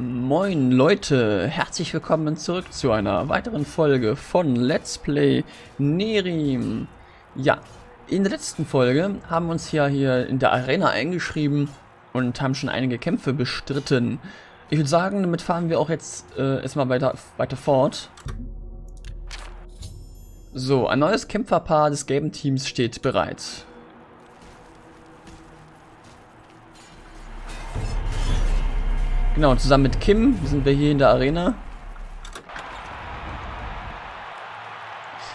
Moin Leute, herzlich willkommen zurück zu einer weiteren Folge von Let's Play Nerim. Ja, in der letzten Folge haben wir uns ja hier in der Arena eingeschrieben und haben schon einige Kämpfe bestritten. Ich würde sagen, damit fahren wir auch jetzt äh, erstmal weiter, weiter fort. So, ein neues Kämpferpaar des gelben Teams steht bereit. Genau, zusammen mit Kim sind wir hier in der Arena.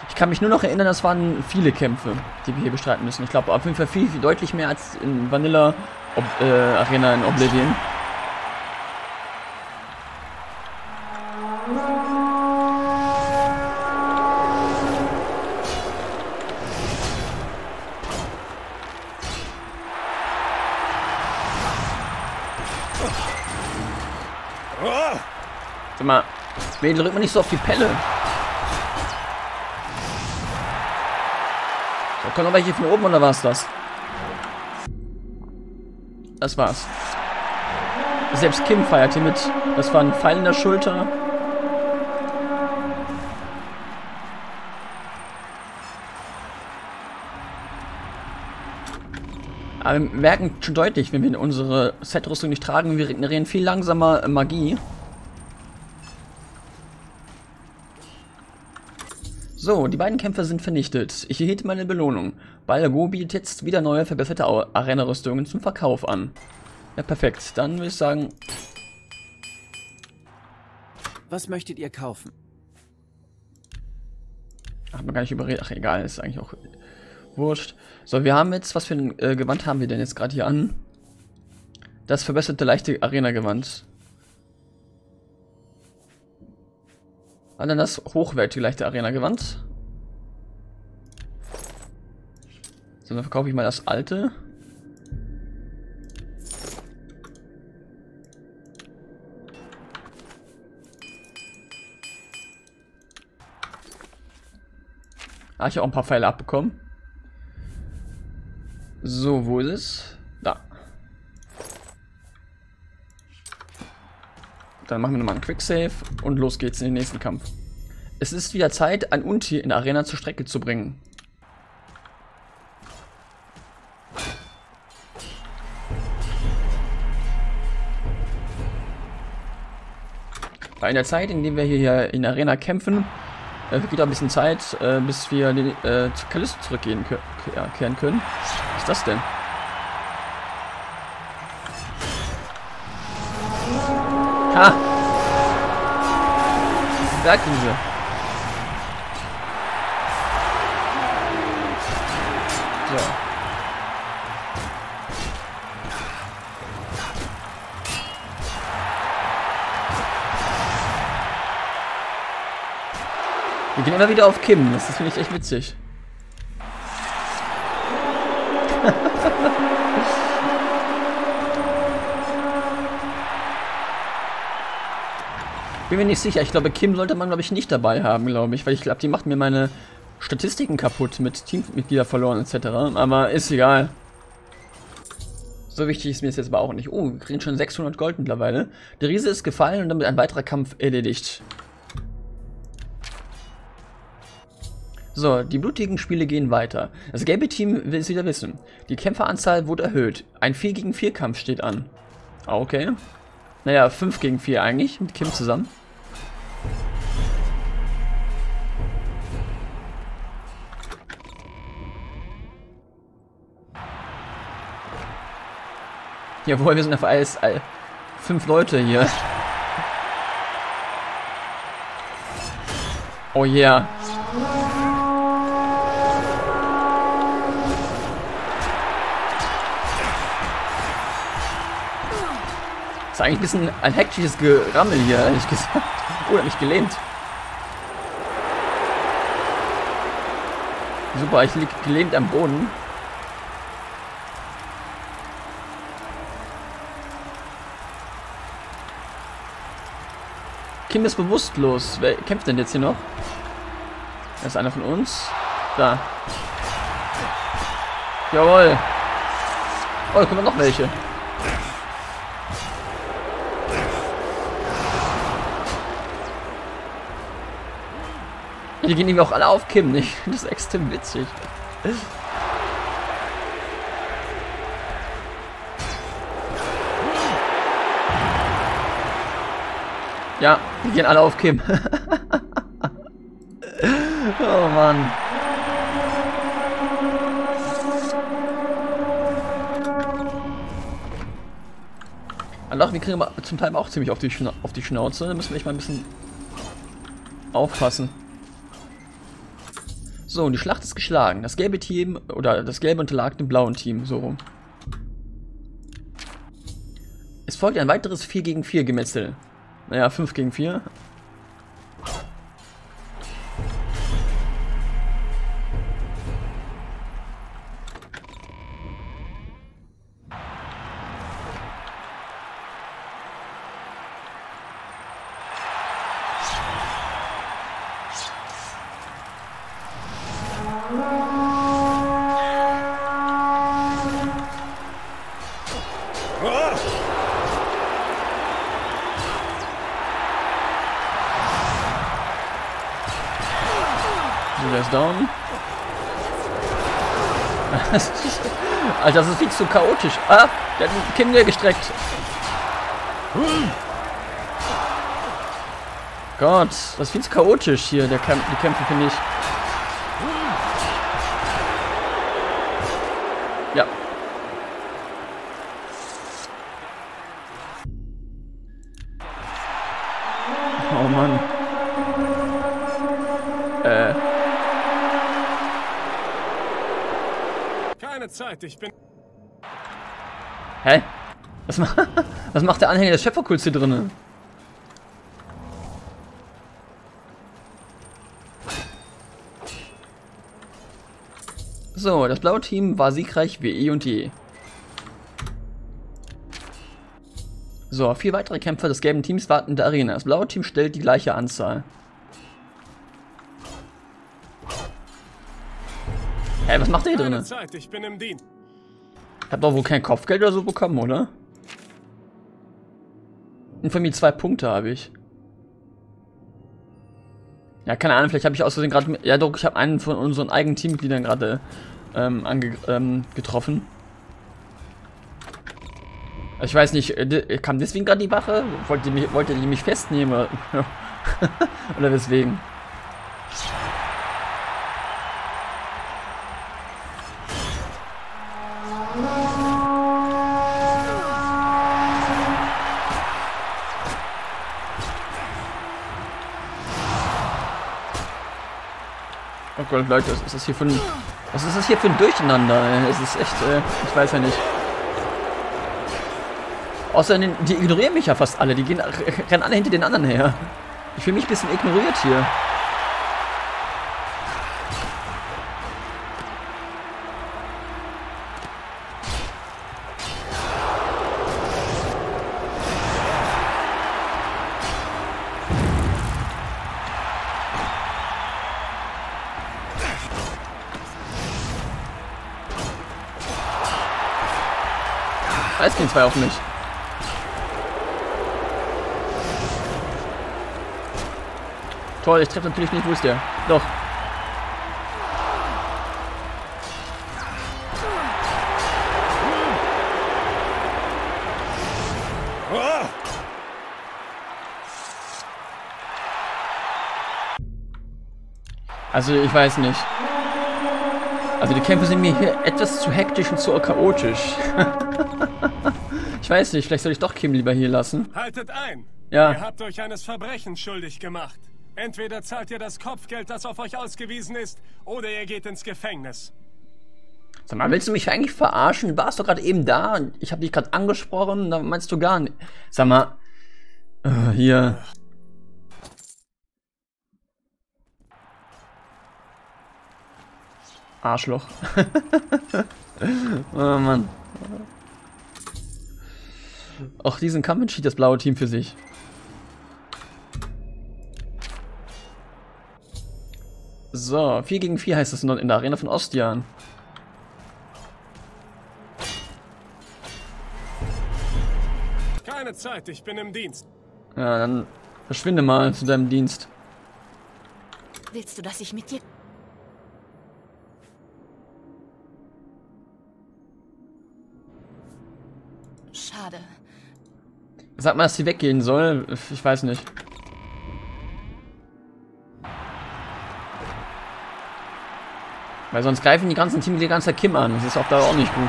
Ich kann mich nur noch erinnern, das waren viele Kämpfe, die wir hier bestreiten müssen. Ich glaube auf jeden Fall viel, viel deutlich mehr als in Vanilla Ob äh, Arena in Oblivion. Mal, Mädel, drück mal nicht so auf die Pelle. So, kommen noch welche von oben oder war's das? Das war's. Selbst Kim feiert hier mit. Das war ein Pfeil in der Schulter. Aber wir merken schon deutlich, wenn wir unsere Setrüstung nicht tragen, wir regenerieren viel langsamer Magie. So, die beiden Kämpfer sind vernichtet. Ich erhielt meine Belohnung. Balago bietet jetzt wieder neue, verbesserte Arena-Rüstungen zum Verkauf an. Ja, perfekt. Dann würde ich sagen... Was möchtet ihr kaufen? Ach, man gar nicht überredet. Ach, egal, ist eigentlich auch wurscht. So, wir haben jetzt... Was für ein äh, Gewand haben wir denn jetzt gerade hier an? Das verbesserte leichte Arena-Gewand. Dann das hochwertige leichte Arena-Gewand. So, dann verkaufe ich mal das alte. Ah, ich habe auch ein paar Pfeile abbekommen. So, wo ist es? Dann machen wir nochmal einen Quicksave und los geht's in den nächsten Kampf. Es ist wieder Zeit, ein Untier in der Arena zur Strecke zu bringen. In der Zeit, in der wir hier in der Arena kämpfen, äh, geht auch ein bisschen Zeit, äh, bis wir äh, zu Callisto zurückkehren können. Was ist das denn? Ha! Bergriese. So. Wir gehen immer wieder auf Kim, das finde ich echt witzig. Bin mir nicht sicher. Ich glaube, Kim sollte man, glaube ich, nicht dabei haben, glaube ich. Weil ich glaube, die macht mir meine Statistiken kaputt mit Teammitglieder verloren etc. Aber ist egal. So wichtig ist mir das jetzt aber auch nicht. Oh, wir kriegen schon 600 Gold mittlerweile. Der Riese ist gefallen und damit ein weiterer Kampf erledigt. So, die blutigen Spiele gehen weiter. Das gelbe Team will es wieder wissen. Die Kämpferanzahl wurde erhöht. Ein 4 gegen 4 Kampf steht an. Okay. Naja, 5 gegen 4 eigentlich, mit Kim zusammen. Jawohl, wir sind auf alles all, fünf Leute hier. Oh yeah. ist eigentlich ein bisschen ein hektisches Gerammel hier, ehrlich gesagt. Oh, er hat mich gelähmt. Super, ich liege gelähmt am Boden. Kim ist bewusstlos. Wer kämpft denn jetzt hier noch? Da ist einer von uns. Da. Jawohl. Oh, da kommen noch welche. Die gehen eben auch alle auf Kim, nicht? Das ist extrem witzig. Ja, die gehen alle auf Kim. oh Mann. Doch, wir kriegen zum Teil auch ziemlich auf die, Schna auf die Schnauze. Da müssen wir echt mal ein bisschen aufpassen. So, die Schlacht ist geschlagen. Das gelbe Team, oder das gelbe unterlag dem blauen Team, so rum. Es folgt ein weiteres 4 gegen 4 Gemetzel. Naja, 5 gegen 4. ist down. Alter, das ist viel zu chaotisch. Ah, der hat den Kinder gestreckt. Gott, das ist viel zu chaotisch hier, der Kämp die Kämpfe, finde ich. Zeit, ich bin. Hä? Was, ma was macht der Anhänger des Schöpferkults hier drinnen? So, das blaue Team war siegreich wie eh und je. So, vier weitere Kämpfer des gelben Teams warten in der Arena. Das blaue Team stellt die gleiche Anzahl. Was macht der hier drinnen? Zeit, ich bin im Dienst. Hab doch wohl kein Kopfgeld oder so bekommen, oder? Und von mir zwei Punkte habe ich. Ja, keine Ahnung, vielleicht habe ich außerdem gerade... Ja doch, ich habe einen von unseren eigenen Teammitgliedern gerade ähm, ähm, getroffen. Ich weiß nicht, äh, kam deswegen gerade die Wache? Wollte die, mich, wollte die mich festnehmen? Oder weswegen? Oh Gott, Leute, was ist das hier für ein... Was ist das hier für ein Durcheinander? Es ist echt, äh, ich weiß ja nicht. Außerdem, die ignorieren mich ja fast alle. Die gehen, rennen alle hinter den anderen her. Ich fühle mich ein bisschen ignoriert hier. Zwei auf mich. Toll, ich treffe natürlich nicht. Wo ist der? Doch. Also ich weiß nicht. Also die Kämpfe sind mir hier etwas zu hektisch und zu chaotisch. ich weiß nicht, vielleicht soll ich doch Kim lieber hier lassen. Haltet ein! Ja. Ihr habt euch eines Verbrechens schuldig gemacht. Entweder zahlt ihr das Kopfgeld, das auf euch ausgewiesen ist, oder ihr geht ins Gefängnis. Sag mal, willst du mich eigentlich verarschen? Du warst doch gerade eben da und ich habe dich gerade angesprochen, da meinst du gar nicht. Sag mal, äh, hier. Arschloch. oh Mann. Auch diesen Kampf entschied das blaue Team für sich. So, 4 gegen 4 heißt es in der Arena von Ostian. Keine Zeit, ich bin im Dienst. Ja, dann verschwinde mal zu deinem Dienst. Willst du, dass ich mit dir... Schade. Sag mal, dass sie weggehen soll. Ich weiß nicht. Weil sonst greifen die ganzen Teams die ganze Kim an. Das ist auf Dauer auch nicht gut.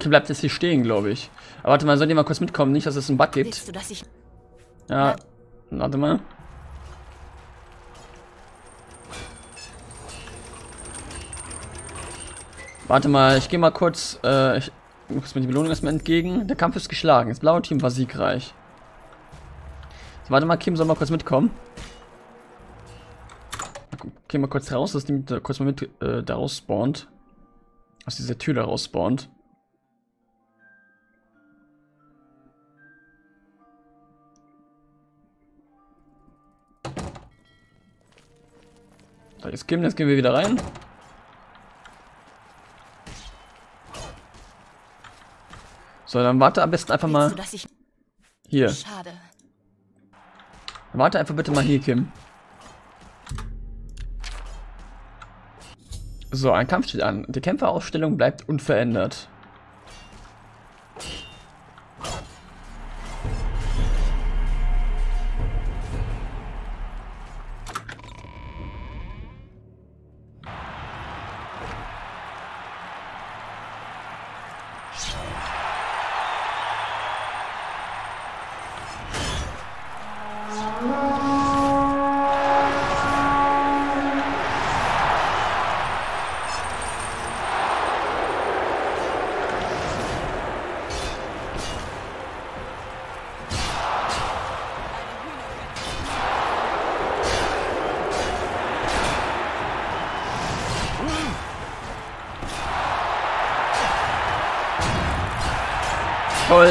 Okay, bleibt jetzt hier stehen, glaube ich. Aber warte mal, soll die mal kurz mitkommen? Nicht, dass es einen Bug gibt. Du. Ja, warte mal. Warte mal, ich gehe mal kurz, äh, ich muss mir die Belohnung erstmal entgegen. Der Kampf ist geschlagen. Das blaue Team war siegreich. So, warte mal, Kim soll mal kurz mitkommen. Geh mal kurz raus, dass die mit, äh, kurz mal mit äh, da raus spawnt. Aus dieser Tür da raus spawnt. So, jetzt Kim, jetzt gehen wir wieder rein. So, dann warte am besten einfach mal hier. Warte einfach bitte mal hier, Kim. So, ein Kampf steht an. Die Kämpferausstellung bleibt unverändert.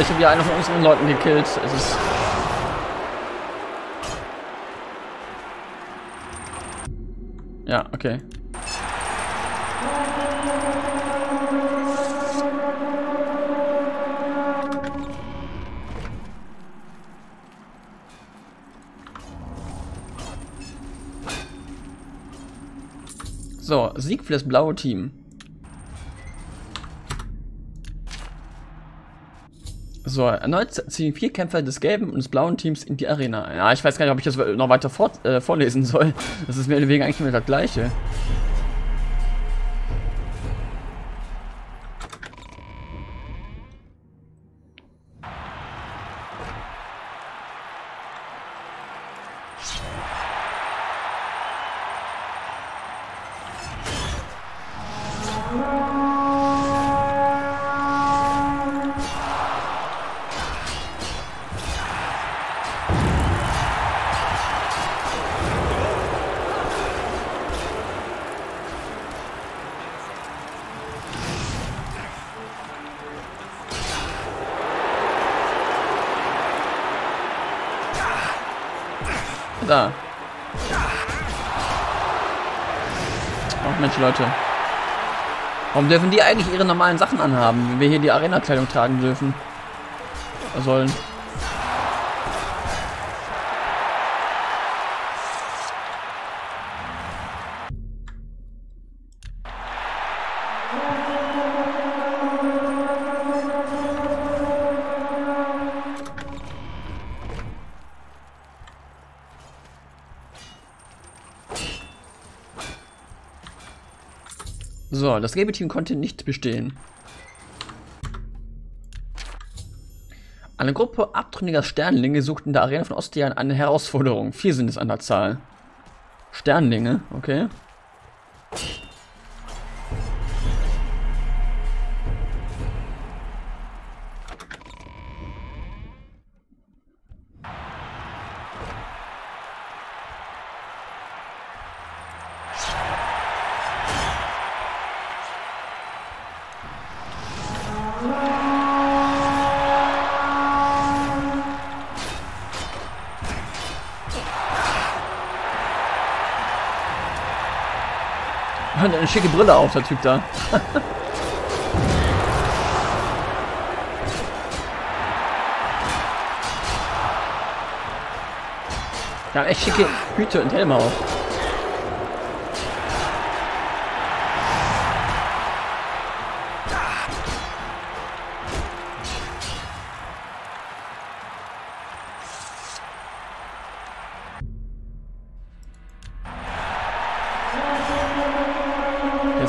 Habe ja einen von unseren Leuten gekillt. Es ist. Ja, okay. So, Sieg für das blaue Team. So, erneut ziehen vier Kämpfer des gelben und des blauen Teams in die Arena. Ja, ich weiß gar nicht, ob ich das noch weiter fort, äh, vorlesen soll. Das ist oder weniger eigentlich nur das gleiche. Da. Ach Mensch, Leute. Warum dürfen die eigentlich ihre normalen Sachen anhaben, wenn wir hier die Arena-Kleidung tragen dürfen? Sollen. Das gelbe Team konnte nicht bestehen. Eine Gruppe abtrünniger Sternlinge sucht in der Arena von Ostian eine Herausforderung. Vier sind es an der Zahl. Sternlinge, okay. Schicke Brille auf, der Typ da. ja, echt schicke Hüte und Helme auf.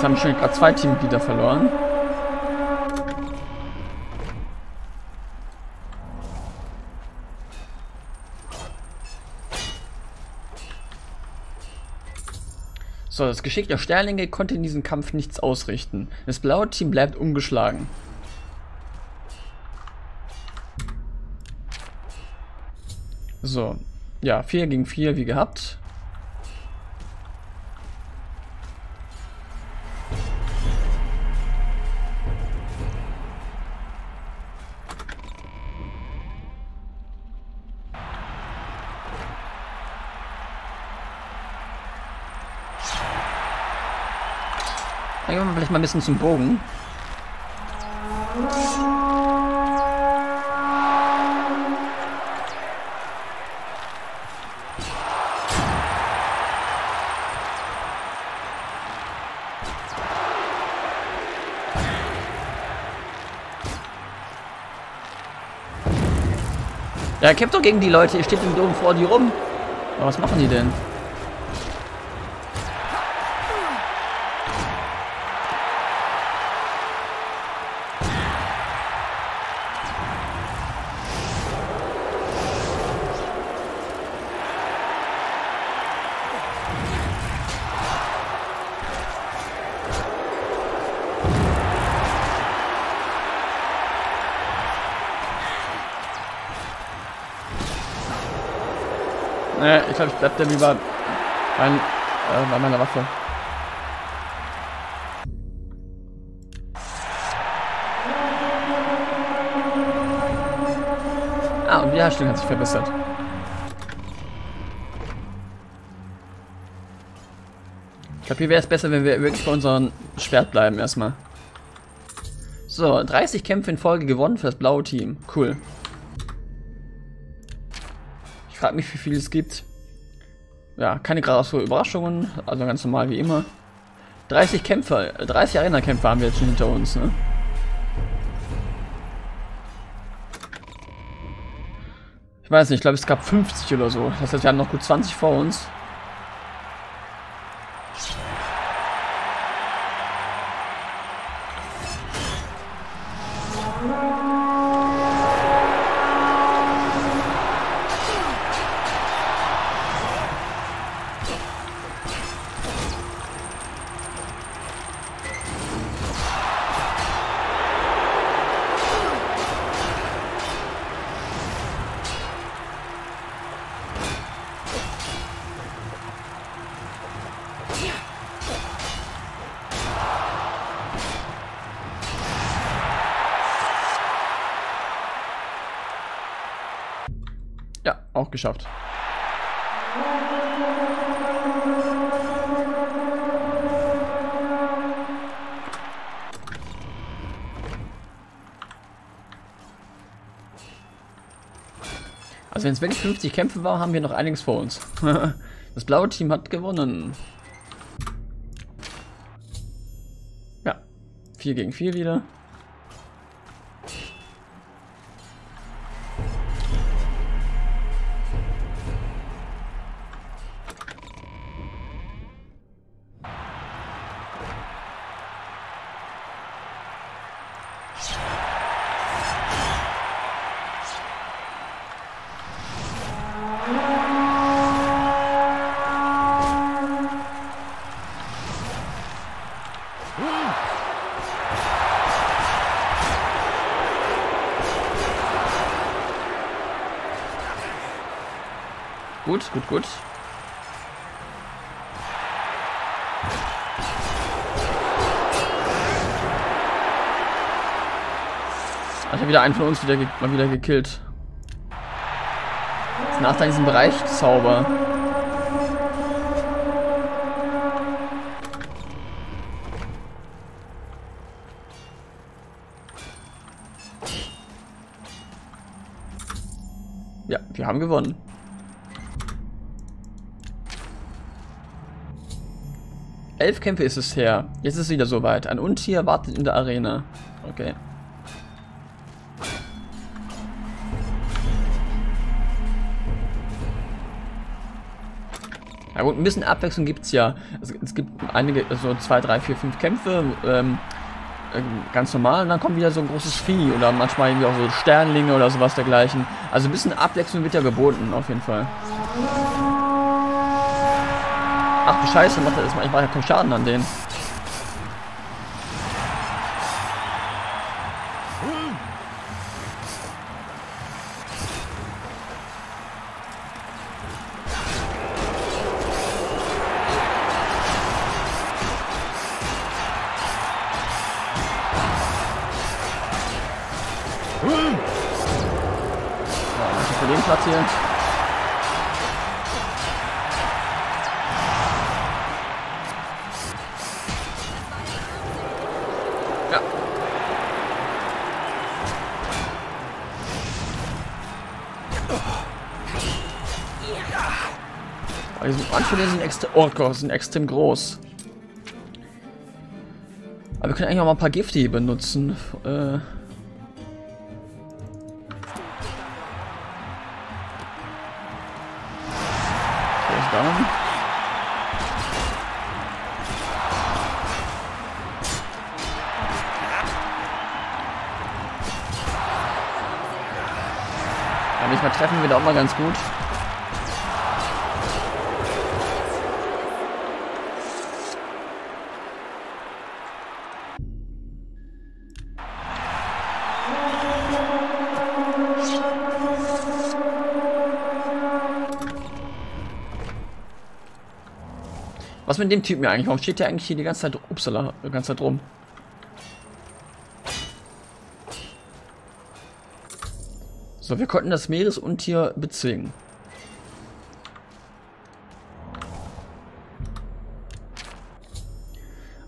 Jetzt haben schon gerade zwei Teammitglieder verloren. So, das Geschick der Sterlinge konnte in diesem Kampf nichts ausrichten. Das blaue Team bleibt ungeschlagen. So, ja, 4 gegen 4 wie gehabt. Ein zum Bogen. Ja, kämpft doch gegen die Leute. Ihr steht im oben vor die rum. Aber was machen die denn? Glaube, ich bleib da lieber bei, äh, bei meiner Waffe. Ah, und die Herstellung hat sich verbessert. Ich glaube, hier wäre es besser, wenn wir wirklich bei unserem Schwert bleiben erstmal. So, 30 Kämpfe in Folge gewonnen für das blaue Team. Cool. Ich frage mich, wie viel es gibt. Ja, keine krasse Überraschungen, also ganz normal wie immer. 30 Kämpfer, 30 Arena-Kämpfe haben wir jetzt schon hinter uns, ne? Ich weiß nicht, ich glaube es gab 50 oder so. Das heißt, wir haben noch gut 20 vor uns. Auch geschafft. Also wenn es wirklich 50 Kämpfe war, haben wir noch einiges vor uns. Das blaue Team hat gewonnen. Ja, 4 gegen 4 wieder. Gut, gut, gut. Hat ja wieder einen von uns wieder mal wieder gekillt. Das nach diesem Bereich Zauber. Ja, wir haben gewonnen. Elf Kämpfe ist es her. Jetzt ist es wieder soweit. Ein Untier wartet in der Arena. Okay. Ja gut, ein bisschen Abwechslung gibt es ja. Es, es, gibt einige, also zwei, drei, vier, fünf Kämpfe, ähm, äh, ganz normal, und dann kommt wieder so ein großes Vieh oder manchmal irgendwie auch so Sternlinge oder sowas dergleichen. Also ein bisschen Abwechslung wird ja geboten, auf jeden Fall. Ach du Scheiße, macht das, ich mache ja keinen Schaden an denen. Aber Anführer sind extrem, Gott, sind extrem groß. Aber wir können eigentlich auch mal ein paar Gifte hier benutzen. Äh down. Mich mal treffen wird auch mal ganz gut. Mit dem Typen eigentlich? Warum steht der eigentlich hier die ganze Zeit, upsala, die ganze Zeit rum? So, wir konnten das Meeresuntier bezwingen.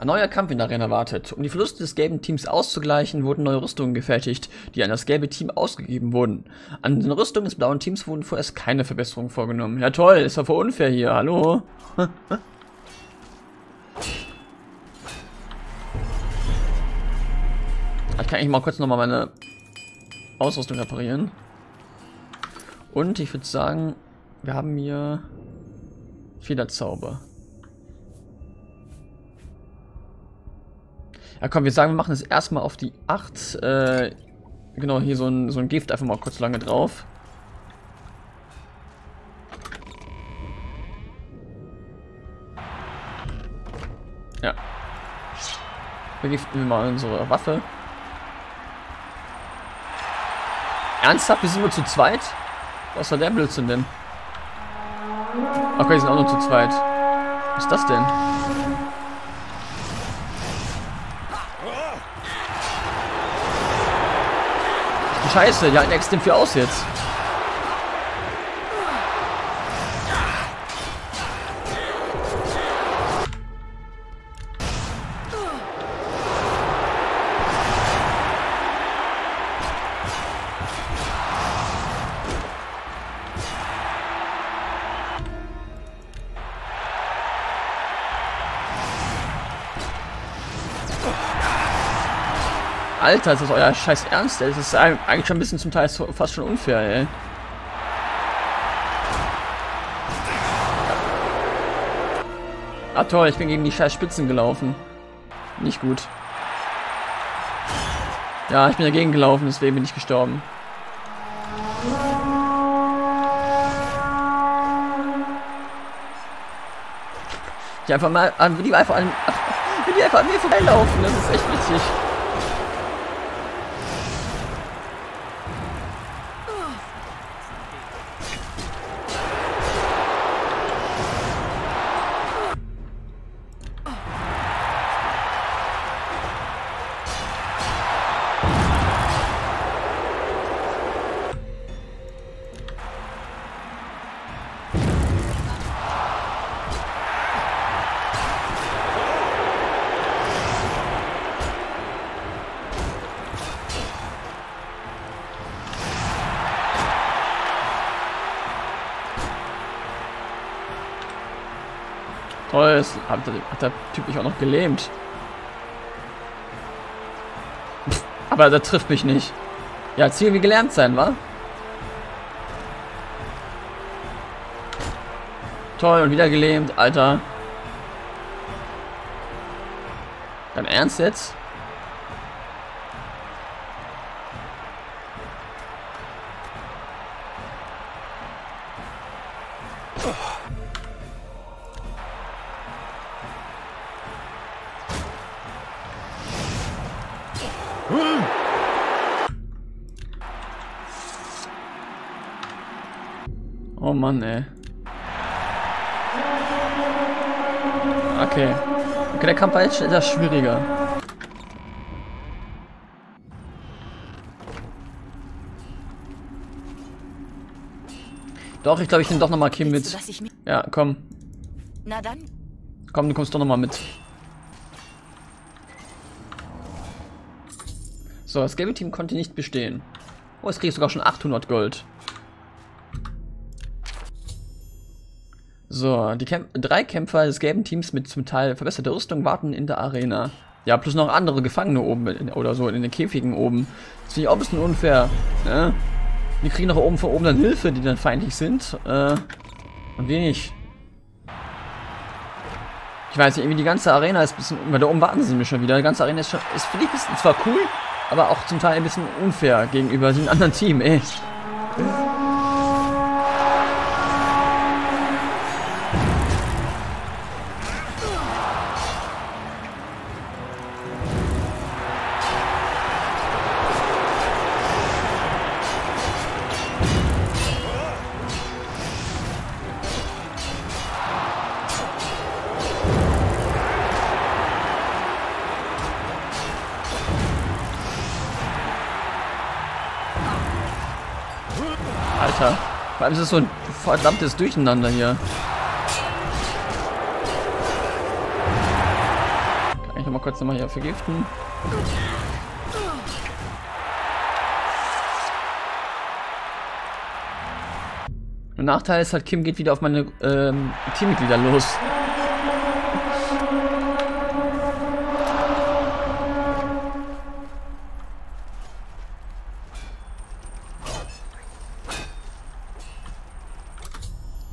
Ein neuer Kampf in der Arena wartet. Um die Verluste des gelben Teams auszugleichen, wurden neue Rüstungen gefertigt, die an das gelbe Team ausgegeben wurden. An den Rüstungen des blauen Teams wurden vorerst keine Verbesserungen vorgenommen. Ja toll, ist doch voll unfair hier, hallo? kann eigentlich mal kurz nochmal meine Ausrüstung reparieren. Und ich würde sagen, wir haben hier Federzauber. Ja komm, wir sagen, wir machen es erstmal auf die 8. Äh, genau, hier so ein, so ein Gift einfach mal kurz lange drauf. Ja. Vergiften wir mal unsere Waffe. Ernsthaft? Wir sind nur zu zweit? Was war der Blödsinn denn? Okay, die sind auch nur zu zweit. Was ist das denn? Scheiße, die halten extrem viel aus jetzt. Alter, ist das euer scheiß Ernst, ey? Das ist eigentlich schon ein bisschen zum Teil fast schon unfair, ey. Ah toll, ich bin gegen die scheiß Spitzen gelaufen. Nicht gut. Ja, ich bin dagegen gelaufen, deswegen bin ich gestorben. Die einfach mal an, die einfach an, die einfach an mir vorbeilaufen, das ist echt witzig. Toll, das hat, hat der Typ mich auch noch gelähmt. Pff, aber der trifft mich nicht. Ja, Ziel wie gelernt sein, wa? Toll, und wieder gelähmt, Alter. Dein Ernst jetzt? Oh Mann, ey. Okay. Okay, der Kampf war jetzt etwas schwieriger. Doch, ich glaube, ich nehme doch nochmal Kim mit... Ja, komm. Na dann, Komm, du kommst doch nochmal mit. So, das gelbe Team konnte nicht bestehen. Oh, es kriegt sogar schon 800 Gold. So, die Kämp drei Kämpfer des gelben Teams mit zum Teil verbesserter Rüstung warten in der Arena. Ja, plus noch andere Gefangene oben in, oder so in den Käfigen oben. Das finde ich auch ein bisschen unfair. Ne? Die kriegen noch oben von oben dann Hilfe, die dann feindlich sind. Äh, und wenig. Ich weiß nicht, irgendwie die ganze Arena ist ein bisschen, weil da oben warten sie mich schon wieder. Die ganze Arena ist schon, ist finde ist zwar cool, aber auch zum Teil ein bisschen unfair gegenüber dem anderen Team, ey. Allem ist so ein verdammtes Durcheinander hier. Kann ich noch mal kurz nochmal hier vergiften? Nachteil ist halt, Kim geht wieder auf meine ähm, Teammitglieder los.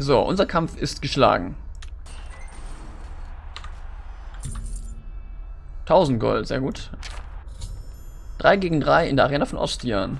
So, unser Kampf ist geschlagen. 1000 Gold, sehr gut. 3 gegen 3 in der Arena von Ostian.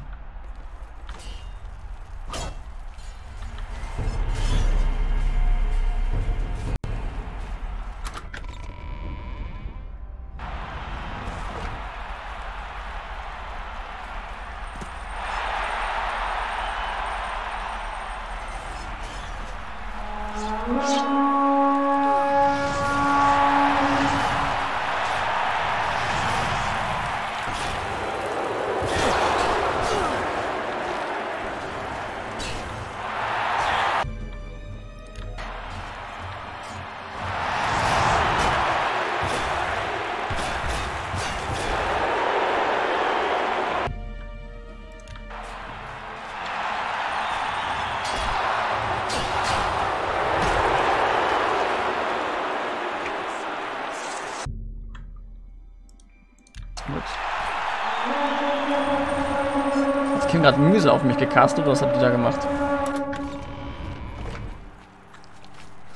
Gerade Müse auf mich gecastet oder was habt ihr da gemacht?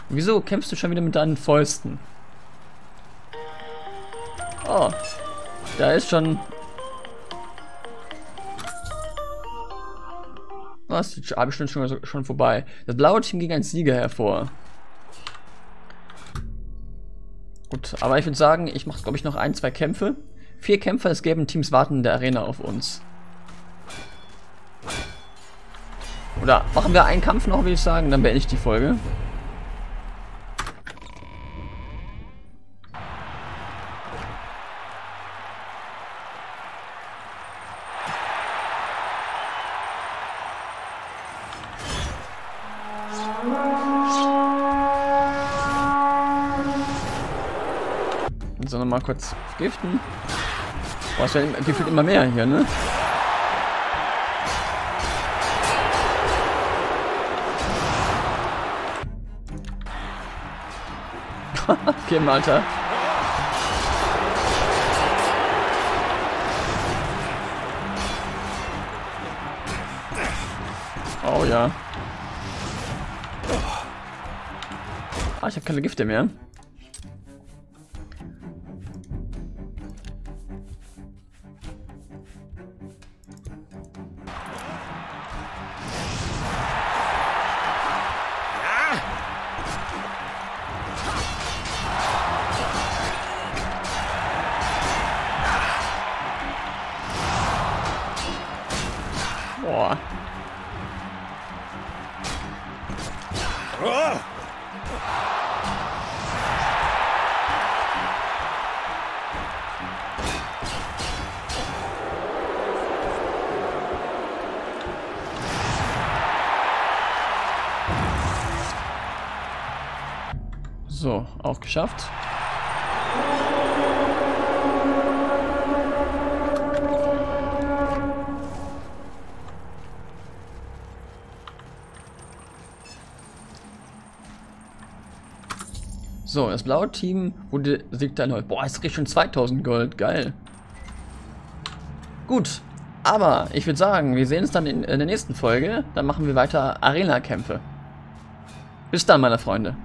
Wieso kämpfst du schon wieder mit deinen Fäusten? Oh. Da ist schon... Was? Die halbe Stunde schon, schon vorbei. Das blaue Team ging als Sieger hervor. Gut, aber ich würde sagen, ich mache, glaube ich, noch ein, zwei Kämpfe. Vier Kämpfer des gelben Teams warten in der Arena auf uns. Oder machen wir einen Kampf noch, würde ich sagen, dann beende ich die Folge. So, nochmal kurz giften. Boah, es werden gefühlt immer mehr hier, ne? Kim, Alter. Oh ja. Ah, ich habe keine Gifte mehr. Auch geschafft. So, das blaue Team wurde siegt erneut. Boah, es kriegt schon 2000 Gold. Geil. Gut. Aber ich würde sagen, wir sehen uns dann in, in der nächsten Folge. Dann machen wir weiter Arena-Kämpfe. Bis dann, meine Freunde.